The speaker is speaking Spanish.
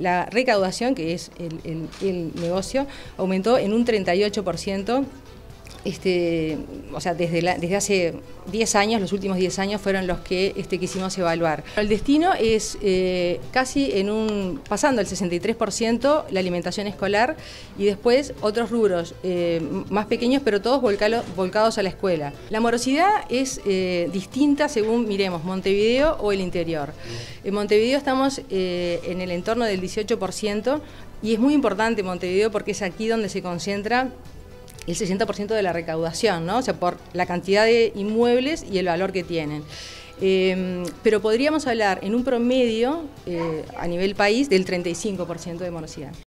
La recaudación, que es el, el negocio, aumentó en un 38% este, o sea, desde, hace 10 años, los últimos 10 años fueron los que este, quisimos evaluar. El destino es eh, casi en un, pasando el 63% la alimentación escolar y después otros rubros eh, más pequeños, pero todos volcados a la escuela. La morosidad es eh, distinta según miremos Montevideo o el interior. En Montevideo estamos en el entorno del 18% y es muy importante Montevideo porque es aquí donde se concentra el 60% de la recaudación, ¿no? O sea, por la cantidad de inmuebles y el valor que tienen. Eh, pero podríamos hablar en un promedio eh, a nivel país del 35% de morosidad.